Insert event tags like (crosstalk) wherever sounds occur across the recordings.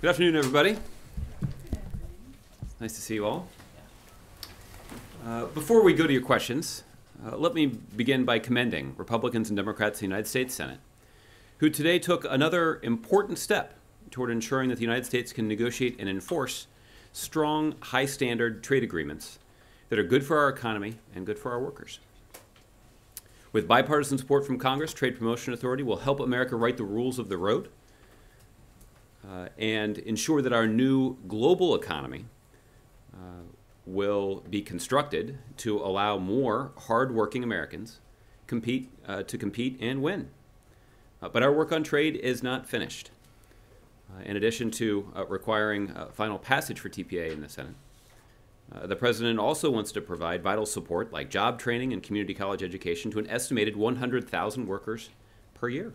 Good afternoon, everybody. Nice to see you all. Uh, before we go to your questions, uh, let me begin by commending Republicans and Democrats in the United States Senate, who today took another important step toward ensuring that the United States can negotiate and enforce strong, high standard trade agreements that are good for our economy and good for our workers. With bipartisan support from Congress, Trade Promotion Authority will help America write the rules of the road uh, and ensure that our new global economy uh, will be constructed to allow more hardworking Americans compete uh, to compete and win. Uh, but our work on trade is not finished. Uh, in addition to uh, requiring final passage for TPA in the Senate, the president also wants to provide vital support like job training and community college education to an estimated 100,000 workers per year.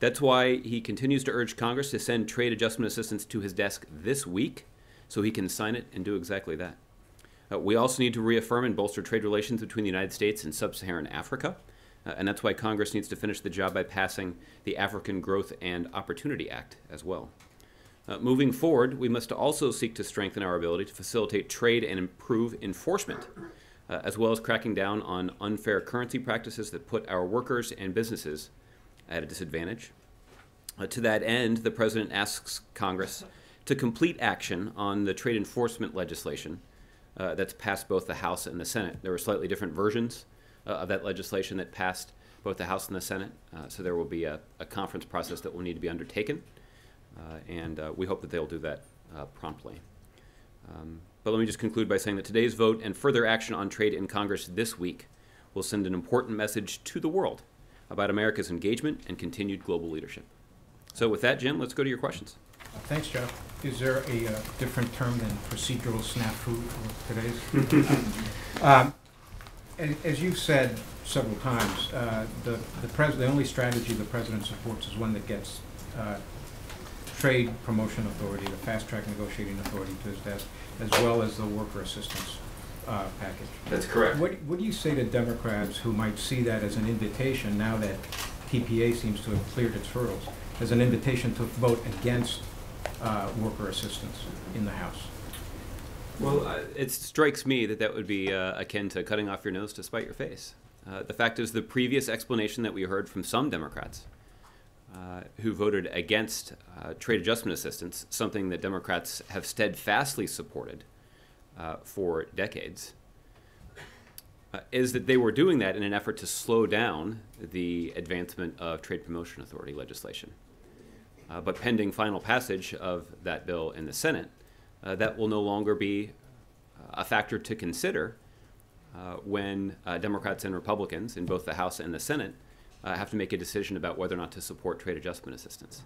That's why he continues to urge Congress to send trade adjustment assistance to his desk this week so he can sign it and do exactly that. Uh, we also need to reaffirm and bolster trade relations between the United States and sub Saharan Africa. Uh, and that's why Congress needs to finish the job by passing the African Growth and Opportunity Act as well. Uh, moving forward, we must also seek to strengthen our ability to facilitate trade and improve enforcement, uh, as well as cracking down on unfair currency practices that put our workers and businesses at a disadvantage. Uh, to that end, the President asks Congress to complete action on the trade enforcement legislation uh, that's passed both the House and the Senate. There were slightly different versions uh, of that legislation that passed both the House and the Senate, uh, so there will be a, a conference process that will need to be undertaken. Uh, and uh, we hope that they'll do that promptly. Um, but let me just conclude by saying that today's vote and further action on trade in Congress this week will send an important message to the world about America's engagement and continued global leadership. So, with that, Jim, let's go to your questions. Thanks, Jeff. Is there a uh, different term than procedural snafu for today's? (laughs) um, as, as, you've said several times, uh, the the, pres- the only strategy the president supports is one that gets uh, Trade Promotion Authority, the Fast Track Negotiating Authority to his desk, as well as the worker assistance uh, package. That's correct. What, what do you say to Democrats who might see that as an invitation, now that TPA seems to have cleared its hurdles, as an invitation to vote against uh, worker assistance in the House? Well, uh, it strikes me that that would be uh, akin to cutting off your nose to spite your face. Uh, the fact is, the previous explanation that we heard from some Democrats uh, who voted against uh, trade adjustment assistance, something that Democrats have steadfastly supported uh, for decades, uh, is that they were doing that in an effort to slow down the advancement of Trade Promotion Authority legislation. Uh, but pending final passage of that bill in the Senate, that will no longer be a factor to consider when Democrats and Republicans in both the House and the Senate uh, have to make a decision about whether or not to support trade adjustment assistance.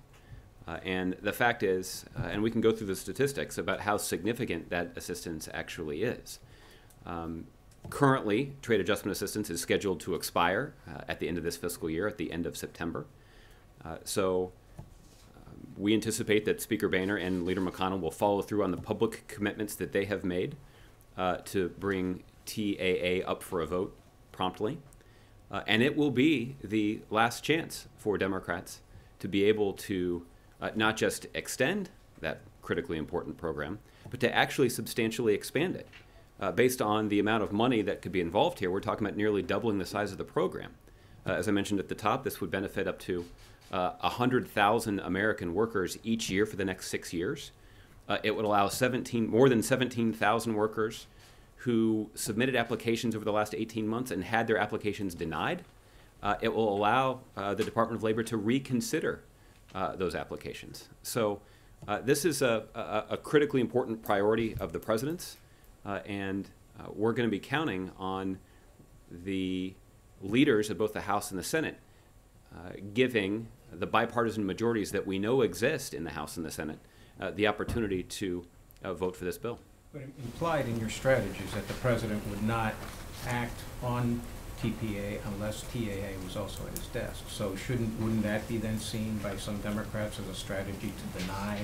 Uh, and the fact is, uh, and we can go through the statistics about how significant that assistance actually is. Um, currently, trade adjustment assistance is scheduled to expire uh, at the end of this fiscal year, at the end of September. Uh, so um, we anticipate that Speaker Boehner and Leader McConnell will follow through on the public commitments that they have made uh, to bring TAA up for a vote promptly. Uh, and it will be the last chance for Democrats to be able to uh, not just extend that critically important program, but to actually substantially expand it. Uh, based on the amount of money that could be involved here, we're talking about nearly doubling the size of the program. Uh, as I mentioned at the top, this would benefit up to 100,000 uh, American workers each year for the next six years. Uh, it would allow 17, more than 17,000 workers who submitted applications over the last 18 months and had their applications denied, uh, it will allow uh, the Department of Labor to reconsider uh, those applications. So uh, this is a, a, a, critically important priority of the president's, uh, and uh, we're going to be counting on the leaders of both the House and the Senate giving the bipartisan majorities that we know exist in the House and the Senate the opportunity to vote for this bill. But implied in your strategy is that the president would not act on TPA unless TAA was also at his desk. So shouldn't, wouldn't that be then seen by some Democrats as a strategy to deny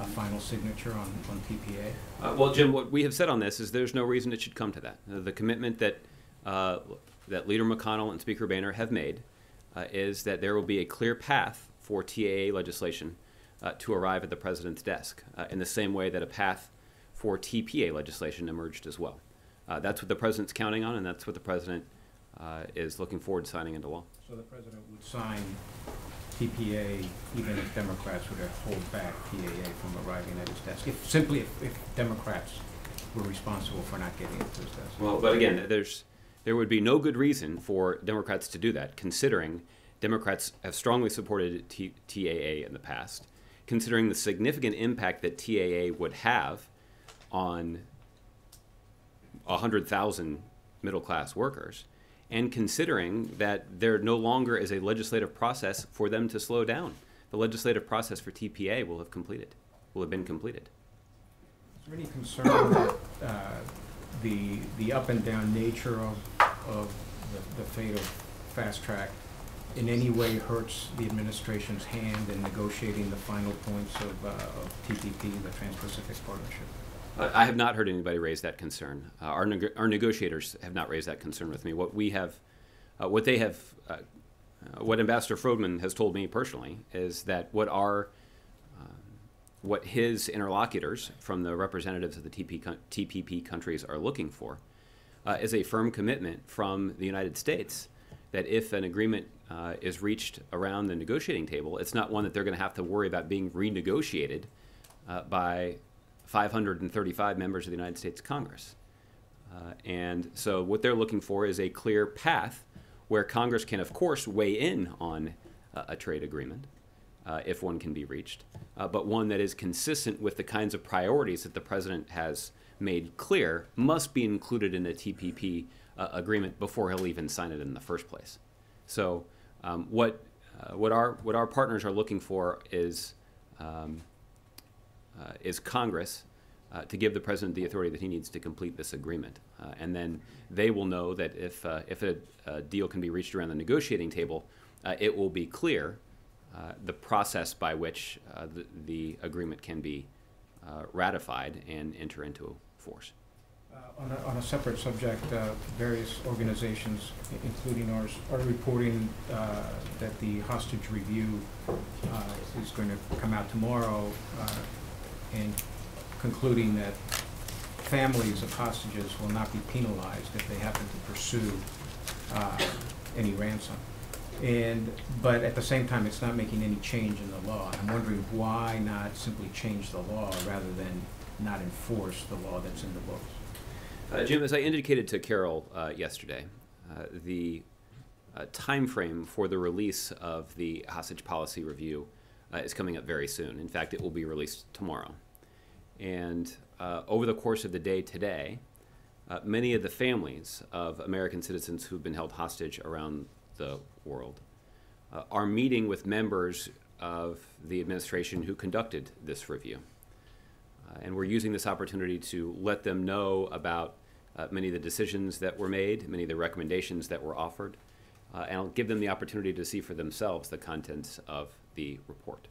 a final signature on, on TPA? Uh, well, Jim, what we have said on this is there's no reason it should come to that. The commitment that, uh, that Leader McConnell and Speaker Boehner have made uh, is that there will be a clear path for TAA legislation uh, to arrive at the president's desk, uh, in the same way that a path for TPA legislation emerged as well. Uh, that's what the president's counting on, and that's what the president uh, is looking forward to signing into law. So the president would sign TPA even if Democrats were to hold back PAA from arriving at his desk? If, simply if, if Democrats were responsible for not getting it to his desk? Well, but again, there's there would be no good reason for Democrats to do that, considering Democrats have strongly supported T- TAA in the past, considering the significant impact that TAA would have on 100,000 middle class workers, and considering that there no longer is a legislative process for them to slow down. The legislative process for TPA will have completed, will have been completed. Is there any concern that uh, the, the up and down nature of, of the, the fate of fast track in any way hurts the administration's hand in negotiating the final points of, uh, of TPP, the Trans-Pacific Partnership? I have not heard anybody raise that concern. Uh, our, neg- our negotiators have not raised that concern with me. What we have, uh, what they have, uh, uh what Ambassador Froman has told me personally is that what our, um, what his interlocutors from the representatives of the TP, TPP countries are looking for uh, is a firm commitment from the United States that if an agreement uh, is reached around the negotiating table, it's not one that they're going to have to worry about being renegotiated by 535 members of the United States Congress. Uh, and so what they're looking for is a clear path where Congress can, of course, weigh in on uh, a trade agreement uh, if one can be reached, uh, but one that is consistent with the kinds of priorities that the president has made clear must be included in a TPP uh, agreement before he'll even sign it in the first place. So um, what uh, what our what our partners are looking for is um, is Congress uh, to give the president the authority that he needs to complete this agreement. Uh, and then they will know that if, if a, a, deal can be reached around the negotiating table, it will be clear the process by which the, the, agreement can be ratified and enter into force. Uh, on, a, on, a, separate subject, uh, various organizations, including ours, are reporting uh, that the hostage review is going to come out tomorrow and concluding that families of hostages will not be penalized if they happen to pursue uh, any ransom. And, but at the same time, it's not making any change in the law. I'm wondering why not simply change the law rather than not enforce the law that's in the books? Uh, Jim, as I indicated to Carol uh, yesterday, uh, the uh, time frame for the release of the hostage policy review uh, is coming up very soon. In fact, it will be released tomorrow. And uh, over the course of the day today, uh, many of the families of American citizens who've been held hostage around the world uh, are meeting with members of the administration who conducted this review. Uh, and we're using this opportunity to let them know about uh, many of the decisions that were made, many of the recommendations that were offered, and I'll give them the opportunity to see for themselves the contents of the report.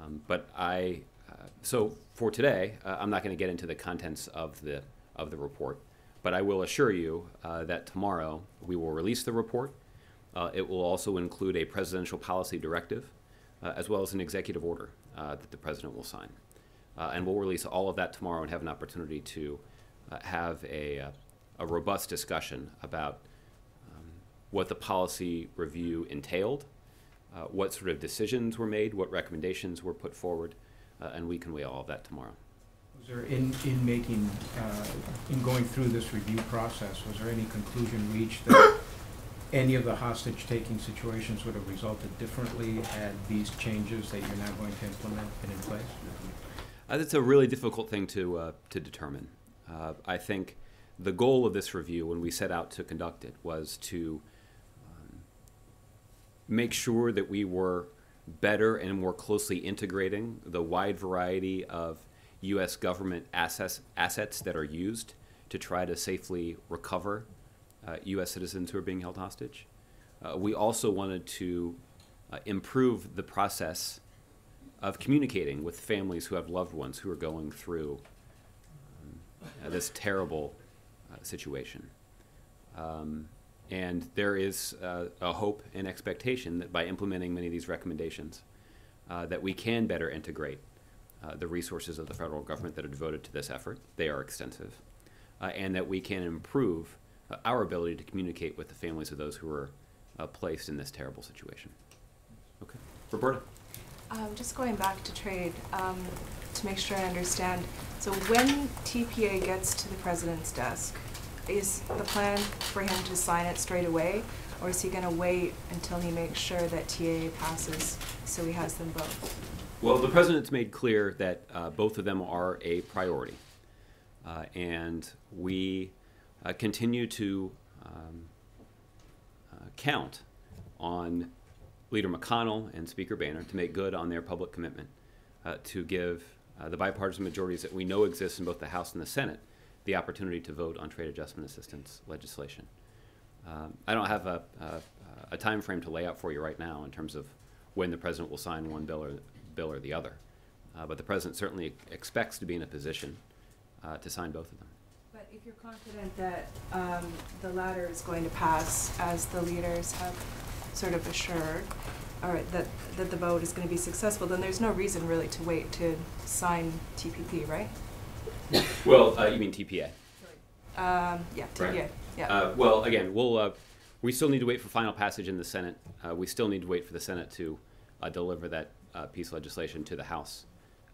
Um, but I uh, so for today, uh, I'm not going to get into the contents of the of the report, but I will assure you uh, that tomorrow we will release the report. Uh, it will also include a presidential policy directive, uh, as well as an executive order that the president will sign, and we'll release all of that tomorrow and have an opportunity to have a a robust discussion about um, what the policy review entailed, uh, what sort of decisions were made, what recommendations were put forward, uh, and we can weigh all of that tomorrow. Was there, in, in making, uh, in going through this review process, was there any conclusion reached that any of the hostage-taking situations would have resulted differently had these changes that you're now going to implement been in place? Uh, that's a really difficult thing to, uh, to determine. Uh, I think the goal of this review, when we set out to conduct it, was to make sure that we were better and more closely integrating the wide variety of U.S. government assets, assets that are used to try to safely recover uh, U.S. citizens who are being held hostage. Uh, we also wanted to uh, improve the process of communicating with families who have loved ones who are going through um, this terrible uh, situation. Um, and there is uh, a hope and expectation that by implementing many of these recommendations, uh, that we can better integrate uh, the resources of the federal government that are devoted to this effort. They are extensive. Uh, and that we can improve uh, our ability to communicate with the families of those who are uh, placed in this terrible situation. Okay. Roberta? Um, just going back to trade, um, to make sure I understand, so when TPA gets to the president's desk, is the plan for him to sign it straight away? Or is he gonna wait until he makes sure that TAA passes, so he has them both? Well, the president's made clear that uh, both of them are a priority. Uh, and we uh, continue to um, uh, count on Leader McConnell and Speaker Boehner to make good on their public commitment uh, to give uh, the bipartisan majorities that we know exist in both the House and the Senate the opportunity to vote on trade adjustment assistance legislation. Um, I don't have a, a, a time frame to lay out for you right now in terms of when the president will sign one bill or, bill or the other. Uh, but the president certainly expects to be in a position uh, to sign both of them. But if you're confident that, um, the latter is going to pass, as the leaders have sort of assured, or that, that the vote is gonna be successful, then there's no reason really to wait to sign TPP, right? (laughs) Well, uh, you mean TPA? Um, yeah, Right. TPA, yeah. Uh, well, again, we'll, uh, we still need to wait for final passage in the Senate. Uh, we still need to wait for the Senate to uh, deliver that uh, piece of legislation to the House,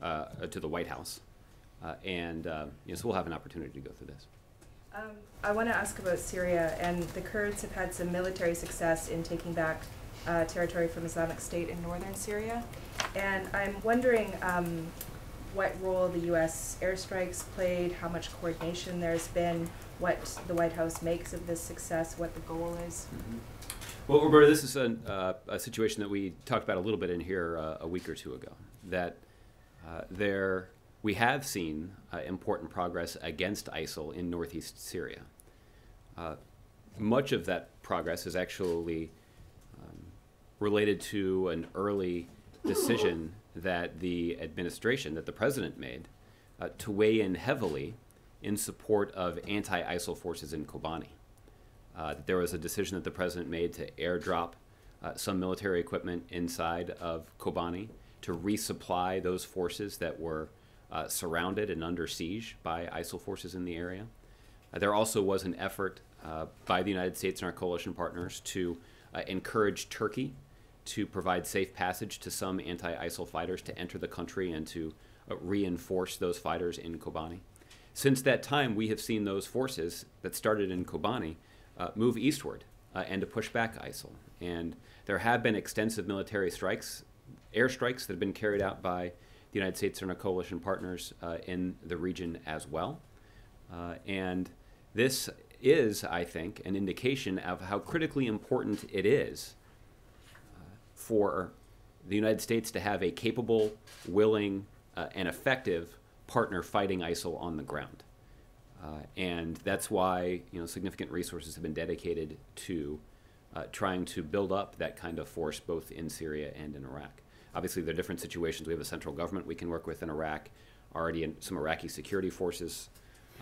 uh, uh, to the White House. Uh, and uh, you know, so we'll have an opportunity to go through this. Um, I want to ask about Syria, and the Kurds have had some military success in taking back uh, territory from Islamic State in northern Syria. And I'm wondering um, what role the U.S. airstrikes played, how much coordination there's been, what the White House makes of this success, what the goal is. Well, Roberta, this is a, uh, a situation that we talked about a little bit in here uh, a week or two ago. That uh, there, we have seen uh, important progress against ISIL in northeast Syria. Uh, much of that progress is actually um, related to an early decision that the administration, that the president made, uh, to weigh in heavily in support of anti ISIL forces in Kobani uh, there was a decision that the president made to airdrop uh, some military equipment inside of Kobani to resupply those forces that were uh, surrounded and under siege by ISIL forces in the area. Uh, there also was an effort uh, by the United States and our coalition partners to encourage Turkey to provide safe passage to some anti ISIL fighters to enter the country and to reinforce those fighters in Kobani. Since that time, we have seen those forces that started in Kobani uh, move eastward uh, and to push back ISIL. And there have been extensive military strikes, airstrikes that have been carried out by the United States and our coalition partners uh, in the region as well. Uh, and this is, I think, an indication of how critically important it is uh, for the United States to have a capable, willing, uh, and effective partner fighting ISIL on the ground. Uh, and that's why you know significant resources have been dedicated to uh, trying to build up that kind of force both in Syria and in Iraq. Obviously, there are different situations. We have a central government we can work with in Iraq, already in some Iraqi security forces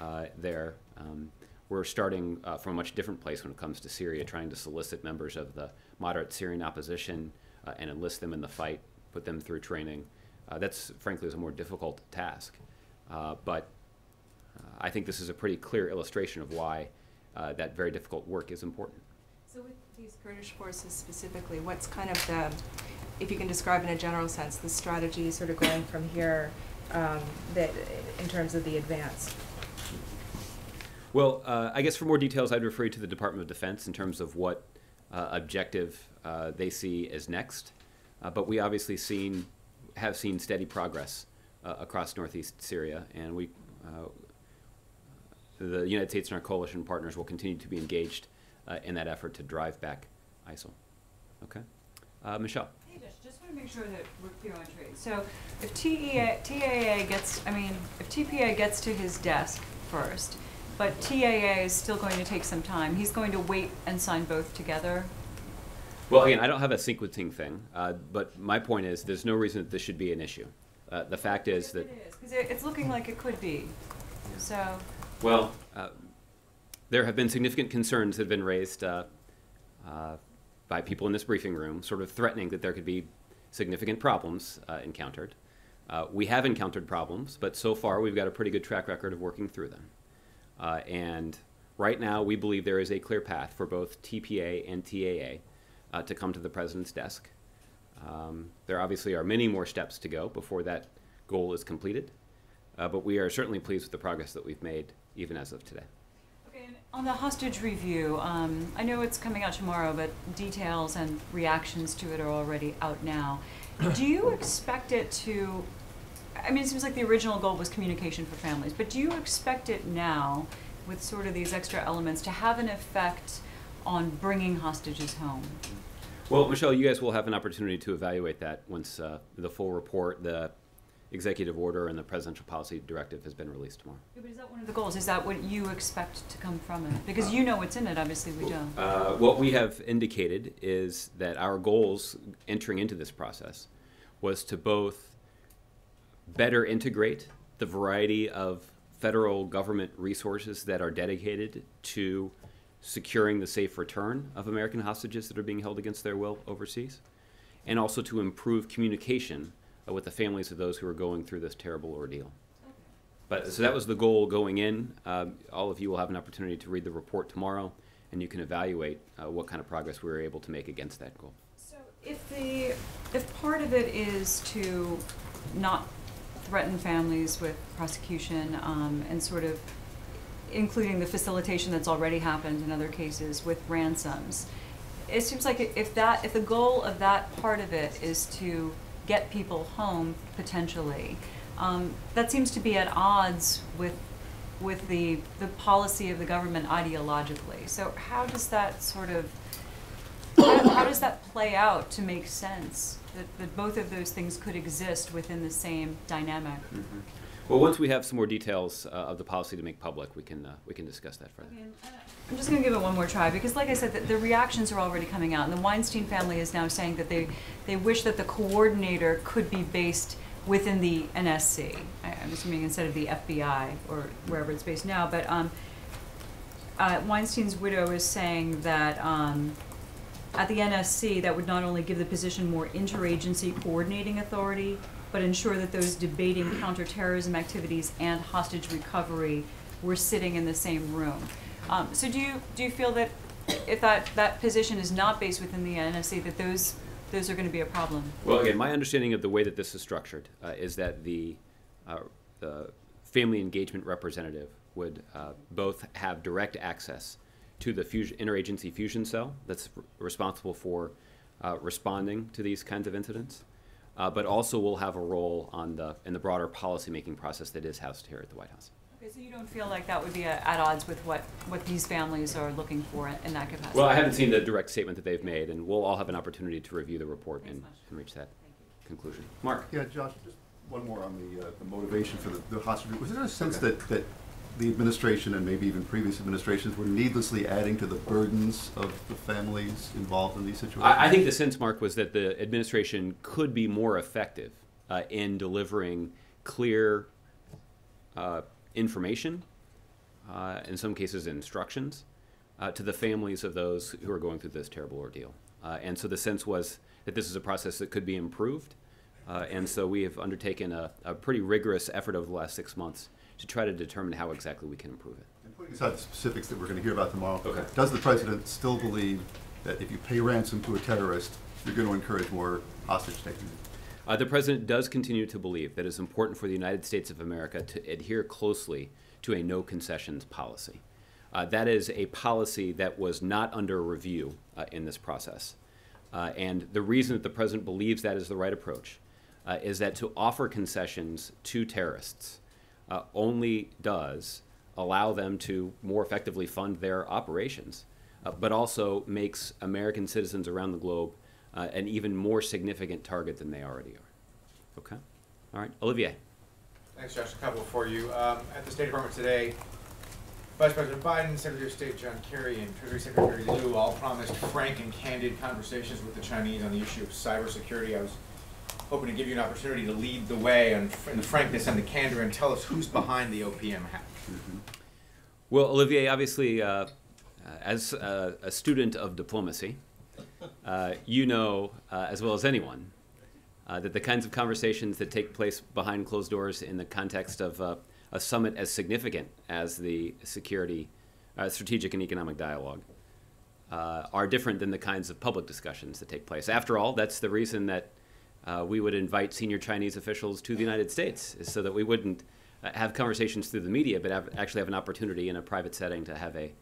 uh, there. Um, we're starting uh, from a much different place when it comes to Syria, trying to solicit members of the moderate Syrian opposition uh, and enlist them in the fight, put them through training. Uh, that's frankly is a more difficult task, but I think this is a pretty clear illustration of why uh, that very difficult work is important. So with these Kurdish forces specifically, what's kind of the, if you can describe in a general sense, the strategy sort of going from here um, that in terms of the advance? Well, uh, I guess for more details, I'd refer you to the Department of Defense in terms of what uh, objective uh, they see as next. Uh, but we obviously seen have seen steady progress uh, across northeast Syria, and we the United States and our coalition partners will continue to be engaged uh, in that effort to drive back ISIL. Okay? Uh, Michelle. Hey, just, just want to make sure that we're clear on trade. So if TEA, TAA gets, I mean, if TPA gets to his desk first, but TAA is still going to take some time, he's going to wait and sign both together? Well, again, I don't have a sequencing thing, uh, but my point is there's no reason that this should be an issue. Uh, the fact is that. It is, because it's looking like it could be. So. Well, uh, there have been significant concerns that have been raised uh, uh, by people in this briefing room, sort of threatening that there could be significant problems uh, encountered. Uh, we have encountered problems, but so far we've got a pretty good track record of working through them. Uh, and right now, we believe there is a clear path for both TPA and TAA uh, to come to the president's desk. Um, there obviously are many more steps to go before that goal is completed, uh, but we are certainly pleased with the progress that we've made even as of today. Okay, on the hostage review, um, I know it's coming out tomorrow, but details and reactions to it are already out now. Do you (coughs) expect it to, I mean, it seems like the original goal was communication for families, but do you expect it now, with sort of these extra elements, to have an effect on bringing hostages home? Well, Michelle, you guys will have an opportunity to evaluate that once uh, the full report, the executive order, and the presidential policy directive has been released tomorrow. Yeah, but is that one of the goals? Is that what you expect to come from it? Because you know what's in it, obviously we don't. Uh, what we have indicated is that our goals entering into this process was to both better integrate the variety of federal government resources that are dedicated to securing the safe return of American hostages that are being held against their will overseas, and also to improve communication uh, with the families of those who are going through this terrible ordeal. But so that was the goal going in. Um, all of you will have an opportunity to read the report tomorrow, and you can evaluate uh, what kind of progress we were able to make against that goal. So if the, if part of it is to not threaten families with prosecution, um, and sort of including the facilitation that's already happened in other cases with ransoms, it seems like if that, if the goal of that part of it is to get people home potentially, um, that seems to be at odds with, with the, the policy of the government ideologically. So how does that sort of, how, does that play out to make sense? That, that both of those things could exist within the same dynamic? Well, once we have some more details uh, of the policy to make public, we can uh, we can discuss that further. I'm just going to give it one more try because, like I said, the, the reactions are already coming out, and the Weinstein family is now saying that they they wish that the coordinator could be based within the NSC. I, am assuming instead of the FBI or wherever it's based now. But um, uh, Weinstein's widow is saying that um, at the NSC, that would not only give the position more interagency coordinating authority, but ensure that those debating counterterrorism activities and hostage recovery were sitting in the same room. Um, so do you do you feel that if that that position is not based within the NSC, that those those are going to be a problem? Well, again, my understanding of the way that this is structured uh, is that the uh, the family engagement representative would uh, both have direct access to the fusion, interagency fusion cell that's responsible for uh, responding to these kinds of incidents, uh, but also will have a role on the in the broader policymaking process that is housed here at the White House. Okay, so you don't feel like that would be a, at odds with what what these families are looking for in, in that capacity? Well, I haven't seen the direct statement that they've made, and we'll all have an opportunity to review the report and, Thanks and reach that conclusion. Mark. Yeah, Josh, just one more on the, uh, the motivation for the, the hostage. Was there a sense Okay. that, that the administration and maybe even previous administrations were needlessly adding to the burdens of the families involved in these situations? I, I think the sense, Mark, was that the administration could be more effective uh, in delivering clear uh, information, uh, in some cases instructions, uh, to the families of those who are going through this terrible ordeal. Uh, and so the sense was that this is a process that could be improved. Uh, and so we have undertaken a, a pretty rigorous effort over the last six months to try to determine how exactly we can improve it. And putting aside the specifics that we're going to hear about tomorrow, Okay. does the president still believe that if you pay ransom to a terrorist, you're going to encourage more hostage taking? Uh, the president does continue to believe that it's important for the United States of America to adhere closely to a no concessions policy. Uh, that is a policy that was not under review uh, in this process. Uh, and the reason that the president believes that is the right approach uh, is that to offer concessions to terrorists uh, only does allow them to more effectively fund their operations, uh, but also makes American citizens around the globe uh, an even more significant target than they already are. Okay? All right, Olivier. Thanks, Josh. A couple for you. Um, at the State Department today, Vice President Biden, Secretary of State John Kerry, and Treasury Secretary Lew all promised frank and candid conversations with the Chinese on the issue of cybersecurity. I was hoping to give you an opportunity to lead the way on, in the frankness and the candor and tell us who's behind the OPM hack. Well, Olivier, obviously, uh, uh, as uh, a student of diplomacy, uh, you know uh, as well as anyone uh, that the kinds of conversations that take place behind closed doors in the context of a summit as significant as the security, strategic and economic dialogue are different than the kinds of public discussions that take place. After all, that's the reason that uh, we would invite senior Chinese officials to the United States, so that we wouldn't uh, have conversations through the media, but have, actually have an opportunity in a private setting to have a,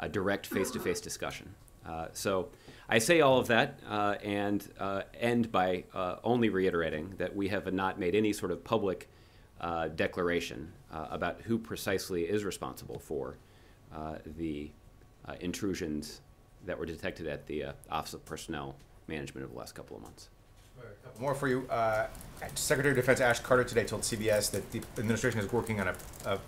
a direct face-to-face discussion. Uh, so I say all of that uh, and uh, end by uh, only reiterating that we have not made any sort of public declaration about who precisely is responsible for the intrusions that were detected at the Office of Personnel Management over the last couple of months. More for you. Uh, Secretary of Defense Ash Carter today told CBS that the administration is working on a, a,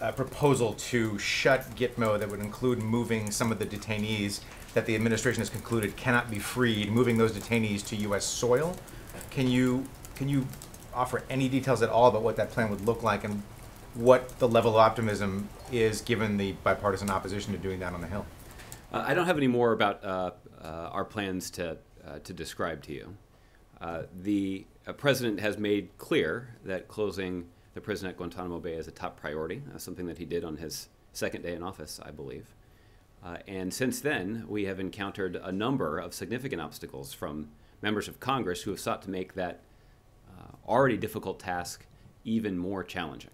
a proposal to shut Gitmo that would include moving some of the detainees that the administration has concluded cannot be freed, moving those detainees to U.S. soil. Can you can you offer any details at all about what that plan would look like and what the level of optimism is given the bipartisan opposition to doing that on the Hill? Uh, I don't have any more about uh, uh, our plans to, uh, to describe to you. Uh, the uh, president has made clear that closing the prison at Guantanamo Bay is a top priority, uh, something that he did on his second day in office, I believe. Uh, and since then, we have encountered a number of significant obstacles from members of Congress who have sought to make that already difficult task even more challenging.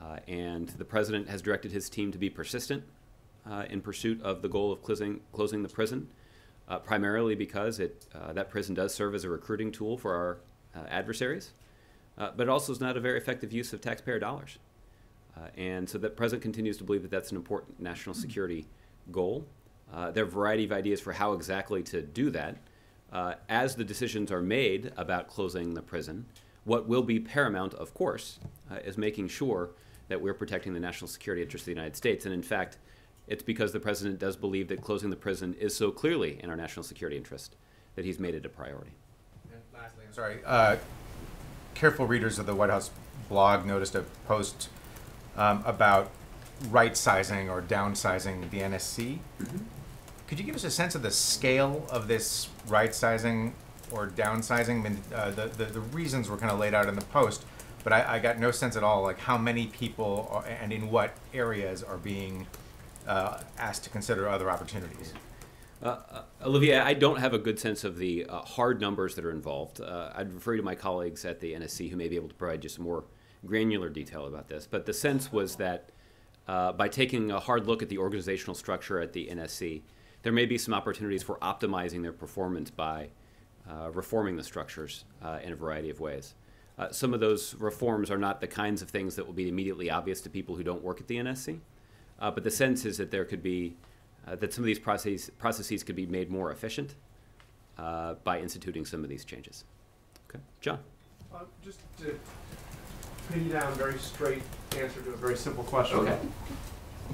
Uh, and the president has directed his team to be persistent uh, in pursuit of the goal of closing, closing the prison, uh, primarily because it, uh, that prison does serve as a recruiting tool for our uh, adversaries, uh, but it also is not a very effective use of taxpayer dollars. Uh, and so the president continues to believe that that's an important national security goal. Uh, there are a variety of ideas for how exactly to do that. Uh, as the decisions are made about closing the prison, what will be paramount, of course, uh, is making sure that we're protecting the national security interests of the United States. And in fact, it's because the president does believe that closing the prison is so clearly in our national security interest that he's made it a priority. And lastly, I'm sorry. Uh, careful readers of the White House blog noticed a post um, about right sizing or downsizing the NSC. Could you give us a sense of the scale of this right sizing or downsizing? I mean, uh, the, the, the reasons were kind of laid out in the post, but I, I got no sense at all like how many people are, and in what areas are being uh, asked to consider other opportunities. Uh, uh, Olivier, I don't have a good sense of the uh, hard numbers that are involved. Uh, I'd refer you to my colleagues at the NSC who may be able to provide some more granular detail about this. But the sense was that uh, by taking a hard look at the organizational structure at the NSC, there may be some opportunities for optimizing their performance by reforming the structures in a variety of ways. Some of those reforms are not the kinds of things that will be immediately obvious to people who don't work at the NSC, uh, but the sense is that there could be uh, that some of these processes, processes could be made more efficient uh, by instituting some of these changes. Okay, John. Uh, Just to pin you down, a very straight answer to a very simple question. Okay.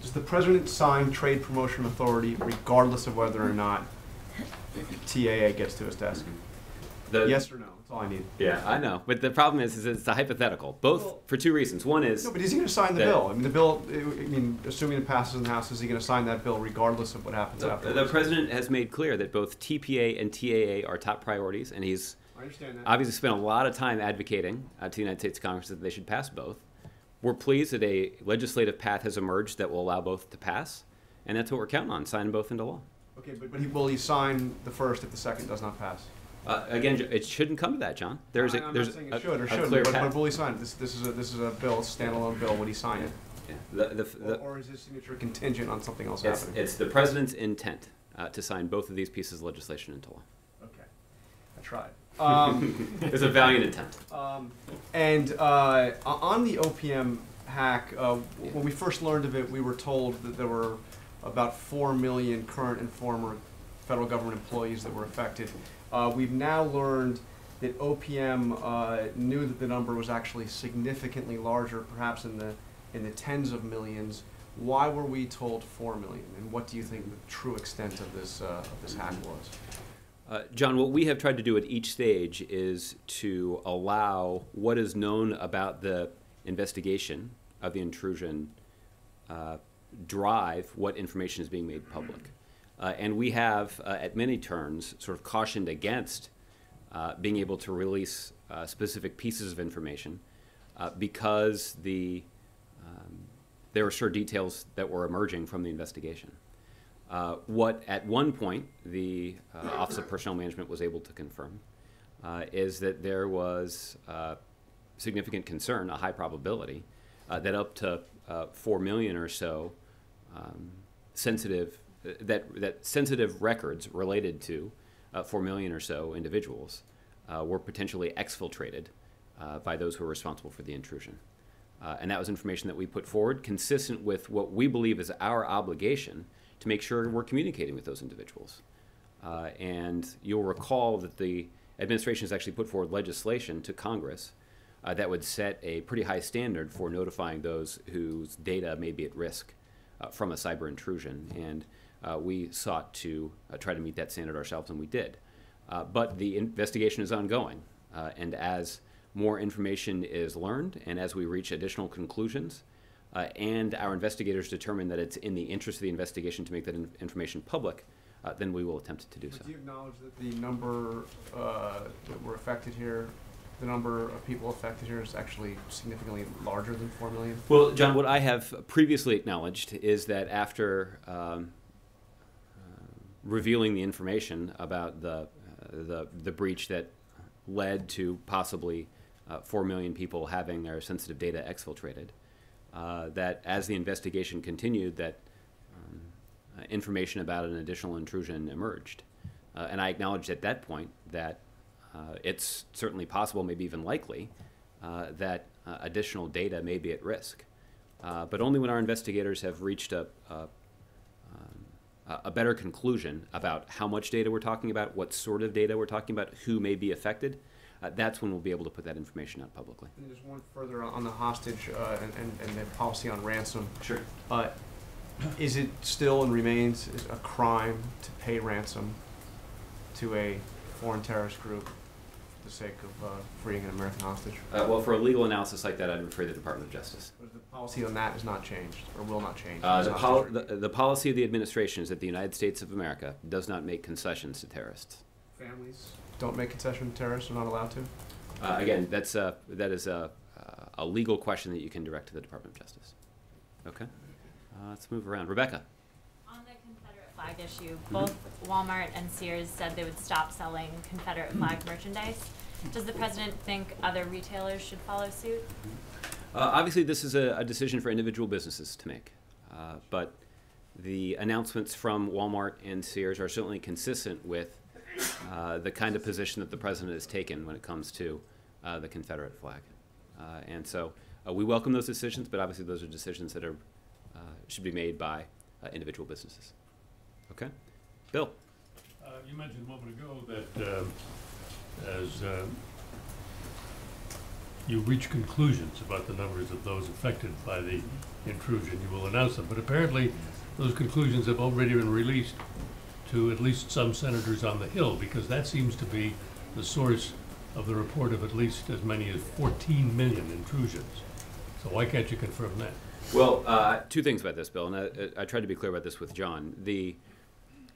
Does the president sign trade promotion authority regardless of whether or not TAA gets to his desk? The, Yes or no? All I need. Yeah, I know, but the problem is, is it's a hypothetical. Both Well- for two reasons. One is No, but is he going to sign the bill? I mean, the bill, I mean, assuming it passes in the House, is he going to sign that bill regardless of what happens the, afterwards? the president has made clear that both TPA and TAA are top priorities, and he's I understand that. obviously spent a lot of time advocating uh, to the United States Congress that they should pass both. We're pleased that a legislative path has emerged that will allow both to pass, and that's what we're counting on, signing both into law. Okay, but, but he, will he sign the first if the second does not pass? Uh, again, it shouldn't come to that, John. There's I- a I'm there's not saying a, it should or shouldn't, but, but will he sign it? This, this is a, this is a bill, standalone bill. Would he sign it? Yeah. The, the, Or, the, or is his signature contingent on something else it's, happening? it's the president's intent uh, to sign both of these pieces of legislation into law. Okay, I tried. (laughs) Um, It's a valiant attempt. um, and uh, on the OPM hack, uh, when we first learned of it, we were told that there were about four million current and former federal government employees that were affected. Uh, we've now learned that OPM uh, knew that the number was actually significantly larger, perhaps in the in the tens of millions. Why were we told four million, and what do you think the true extent of this uh, of this hack was? Uh, John, what we have tried to do at each stage is to allow what is known about the investigation of the intrusion uh, drive what information is being made public. Uh, and we have, uh, at many turns, sort of cautioned against uh, being able to release uh, specific pieces of information uh, because the um, there were sure details that were emerging from the investigation. Uh, what at one point the Office of Personnel Management was able to confirm is that there was significant concern, a high probability, that up to uh, four million or so um, sensitive that that sensitive records related to uh, four million or so individuals uh, were potentially exfiltrated uh, by those who were responsible for the intrusion. Uh, and that was information that we put forward, consistent with what we believe is our obligation to make sure we're communicating with those individuals. Uh, and you'll recall that the administration has actually put forward legislation to Congress uh, that would set a pretty high standard for notifying those whose data may be at risk uh, from a cyber intrusion. And uh, we sought to uh, try to meet that standard ourselves, and we did. Uh, but the investigation is ongoing. Uh, and as more information is learned, and as we reach additional conclusions, uh, and our investigators determine that it's in the interest of the investigation to make that in- information public, uh, then we will attempt to do so. Do you acknowledge that the number uh, that were affected here, the number of people affected here is actually significantly larger than four million? Well, John, what I have previously acknowledged is that after um, revealing the information about the, uh, the, the breach that led to possibly uh, 4 million people having their sensitive data exfiltrated, uh, that as the investigation continued, that um, information about an additional intrusion emerged. Uh, and I acknowledged at that point that uh, it's certainly possible, maybe even likely, uh, that additional data may be at risk. But only when our investigators have reached a, a, a better conclusion about how much data we're talking about, what sort of data we're talking about, who may be affected, uh, that's when we'll be able to put that information out publicly. And just one further on the hostage uh, and, and, and the policy on ransom. Sure. Uh, is it still and remains a crime to pay ransom to a foreign terrorist group sake of uh, freeing an American hostage? Uh, well, for a legal analysis like that, I'd refer to the Department of Justice. But the policy on that has not changed or will not change. Uh, the, pol- the, the policy of the administration is that the United States of America does not make concessions to terrorists. families don't make concessions to terrorists are not allowed to. Uh, again, that's a, that is a, a legal question that you can direct to the Department of Justice. Okay? Uh, let's move around. Rebecca? Flag issue, both Walmart and Sears said they would stop selling Confederate flag merchandise. Does the president think other retailers should follow suit? Uh, obviously, this is a, a decision for individual businesses to make, uh, but the announcements from Walmart and Sears are certainly consistent with uh, the kind of position that the president has taken when it comes to uh, the Confederate flag. Uh, and so uh, we welcome those decisions, but obviously, those are decisions that are, should be made by individual businesses. Okay? Bill? Uh, You mentioned a moment ago that um, as uh, you reach conclusions about the numbers of those affected by the intrusion, you will announce them. But apparently, those conclusions have already been released to at least some senators on the Hill, because that seems to be the source of the report of at least as many as 14 million intrusions. So why can't you confirm that? Well, uh, two things about this, Bill, and I, I tried to be clear about this with John. The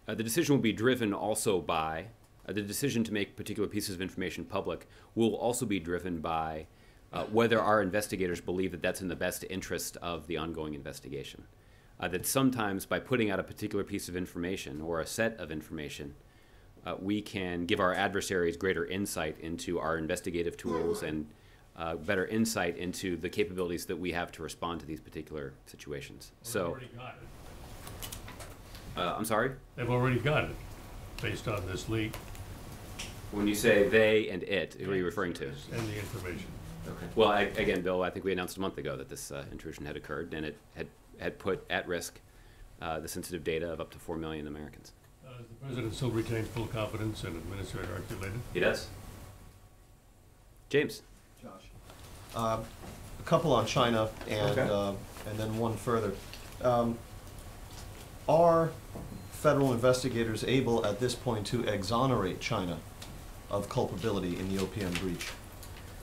uh, the decision will be driven also by uh, the decision to make particular pieces of information public will also be driven by uh, whether our investigators believe that that's in the best interest of the ongoing investigation. Uh, that sometimes by putting out a particular piece of information or a set of information, uh, we can give our adversaries greater insight into our investigative tools and uh, better insight into the capabilities that we have to respond to these particular situations. So, already got it. Uh, I'm sorry? They've already got it, based on this leak When you say they and it, who are you referring to? and the information. Okay. Well, I, again, Bill, I think we announced a month ago that this uh, intrusion had occurred, and it had, had put at risk uh, the sensitive data of up to 4 million Americans. Uh, Does the president still retain full confidence in Administrator Archuleta? He does. James? Josh. Uh, A couple on China and, Okay. uh, and then one further. Um, Are federal investigators able at this point to exonerate China of culpability in the OPM breach?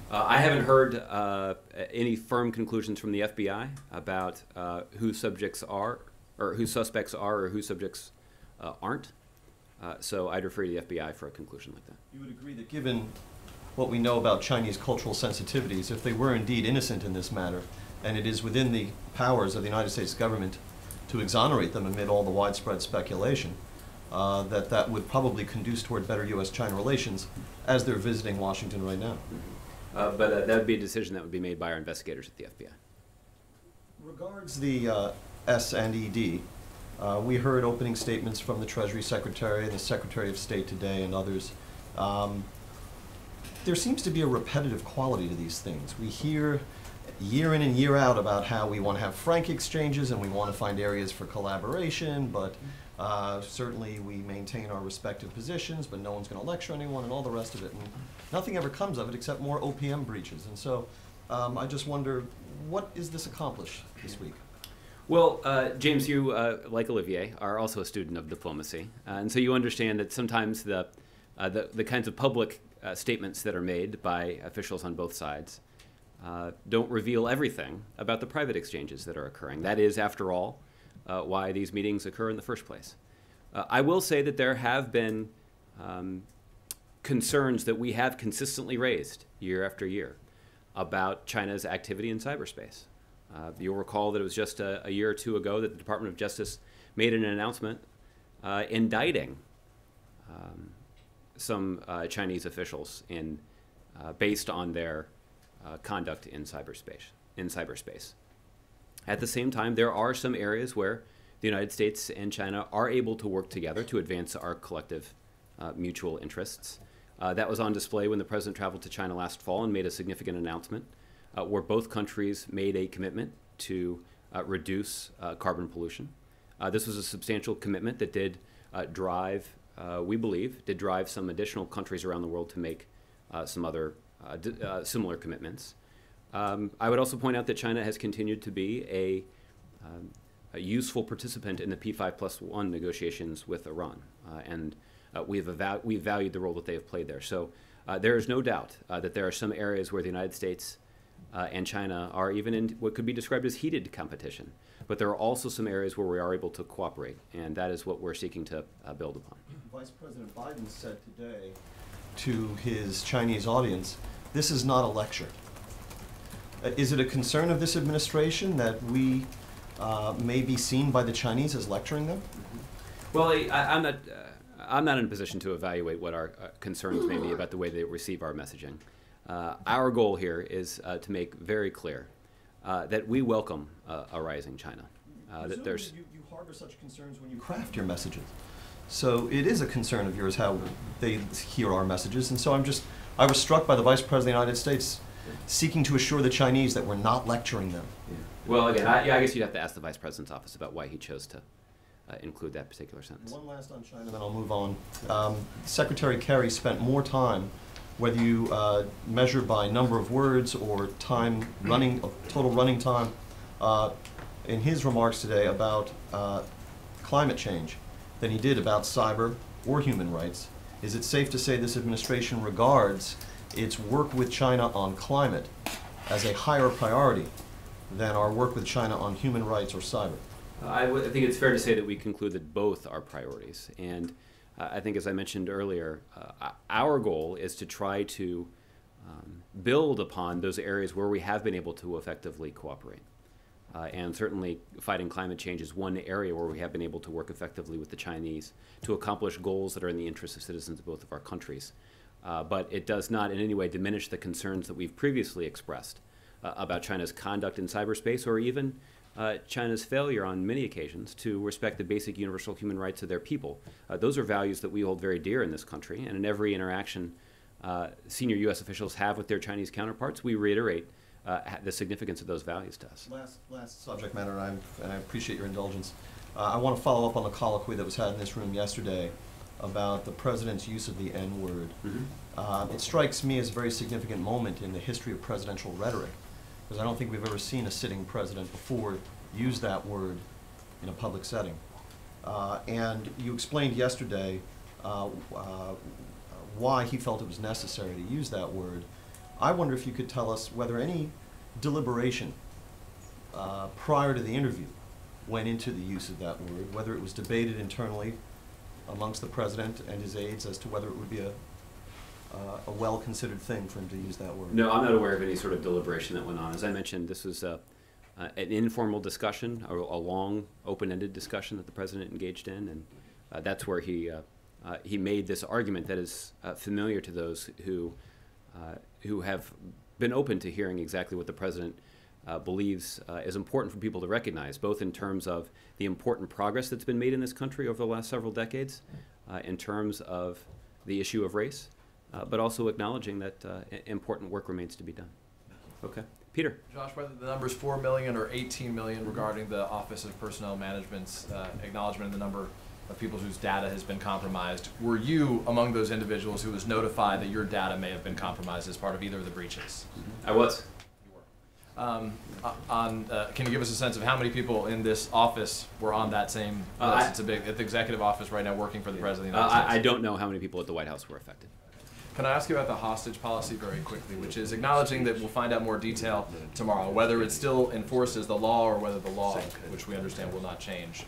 Uh, I haven't heard uh, any firm conclusions from the FBI about uh, who subjects are, or who suspects are, or who subjects uh, aren't. Uh, so I'd refer you to the FBI for a conclusion like that. You would agree that given what we know about Chinese cultural sensitivities, if they were indeed innocent in this matter, and it is within the powers of the United States government to exonerate them amid all the widespread speculation, uh, that that would probably conduce toward better U.S.-China relations as they're visiting Washington right now. Uh, but uh, that would be a decision that would be made by our investigators at the FBI. Regards the uh, S and ED, uh, we heard opening statements from the Treasury Secretary and the Secretary of State today and others. Um, there seems to be a repetitive quality to these things. We hear year in and year out about how we want to have frank exchanges and we want to find areas for collaboration, but uh, certainly we maintain our respective positions, but no one's going to lecture anyone and all the rest of it. And nothing ever comes of it except more OPM breaches. And so um, I just wonder, what is this accomplished this week? Well, uh, James, you, uh, like Olivier, are also a student of diplomacy, uh, and so you understand that sometimes the, uh, the, the kinds of public uh, statements that are made by officials on both sides uh, don't reveal everything about the private exchanges that are occurring. That is, after all, uh, why these meetings occur in the first place. Uh, I will say that there have been um, concerns that we have consistently raised year after year about China's activity in cyberspace. Uh, you'll recall that it was just a, a, year or two ago that the Department of Justice made an announcement uh, indicting um, some uh, Chinese officials in, based on their uh, conduct in cyberspace. In cyberspace. At the same time, there are some areas where the United States and China are able to work together to advance our collective uh, mutual interests. Uh, that was on display when the president traveled to China last fall and made a significant announcement uh, where both countries made a commitment to uh, reduce uh, carbon pollution. This was a substantial commitment that did drive, we believe, did drive some additional countries around the world to make some other d- similar commitments. Um, I would also point out that China has continued to be a, um, a useful participant in the P5 plus one negotiations with Iran, uh, and uh, we've, eva- we've valued the role that they have played there. So uh, there is no doubt uh, that there are some areas where the United States uh, and China are even in what could be described as heated competition. But there are also some areas where we are able to cooperate, and that is what we're seeking to uh, build upon. Vice President Biden said today to his Chinese audience, this is not a lecture. Uh, is it a concern of this administration that we uh, may be seen by the Chinese as lecturing them? Well, I, am not. Uh, I'm not in a position to evaluate what our uh, concerns may be about the way they receive our messaging. Uh, our goal here is uh, to make very clear that we welcome a rising China. that there's you, you harbor such concerns when you craft your messages. So it is a concern of yours how they hear our messages, and so I'm just I was struck by the Vice President of the United States seeking to assure the Chinese that we're not lecturing them. Yeah. Well, again, I, yeah, I guess you'd have to ask the Vice President's office about why he chose to uh, include that particular sentence. One last on China, then I'll move on. Um, Secretary Kerry spent more time, whether you uh, measure by number of words or time running, total running time, uh, in his remarks today about uh, climate change than he did about cyber or human rights. Is it safe to say this administration regards its work with China on climate as a higher priority than our work with China on human rights or cyber? I, w- I think it's fair to say that we conclude that both are priorities. And uh, I think, as I mentioned earlier, uh, our goal is to try to um, build upon those areas where we have been able to effectively cooperate. Uh, and certainly, fighting climate change is one area where we have been able to work effectively with the Chinese to accomplish goals that are in the interest of citizens of both of our countries. Uh, but it does not in any way diminish the concerns that we've previously expressed uh, about China's conduct in cyberspace or even uh, China's failure on many occasions to respect the basic universal human rights of their people. Uh, those are values that we hold very dear in this country, and in every interaction uh, senior U.S. officials have with their Chinese counterparts, we reiterate uh, the significance of those values to us. Last, last subject matter, and, I'm, and I appreciate your indulgence. I want to follow up on the colloquy that was had in this room yesterday about the president's use of the N word. Mm-hmm. Uh, it strikes me as a very significant moment in the history of presidential rhetoric, because I don't think we've ever seen a sitting president before use that word in a public setting. Uh, and you explained yesterday uh, uh why he felt it was necessary to use that word. I wonder if you could tell us whether any deliberation uh, prior to the interview went into the use of that word, whether it was debated internally amongst the president and his aides as to whether it would be a, uh, a well-considered thing for him to use that word? No, I'm not aware of any sort of deliberation that went on. As I mentioned, this was uh, uh, an informal discussion, a, a long, open-ended discussion that the president engaged in, and uh, that's where he uh, uh, he made this argument that is uh, familiar to those who who have been open to hearing exactly what the president uh, believes uh, is important for people to recognize, both in terms of the important progress that's been made in this country over the last several decades, uh, in terms of the issue of race, uh, but also acknowledging that uh, important work remains to be done. Okay, Peter. Josh, whether the number is four million or eighteen million regarding the Office of Personnel Management's uh, acknowledgement of the number of people whose data has been compromised, were you among those individuals who was notified that your data may have been compromised as part of either of the breaches? I was. Um, o- on, uh, can you give us a sense of how many people in this office were on that same Uh, list? I- It's a big, at the executive office right now, working for the president Uh, of the United I, I don't know how many people at the White House were affected. Can I ask you about the hostage policy very quickly, which is acknowledging that we'll find out more detail tomorrow, whether it still enforces the law or whether the law, which we understand will not change.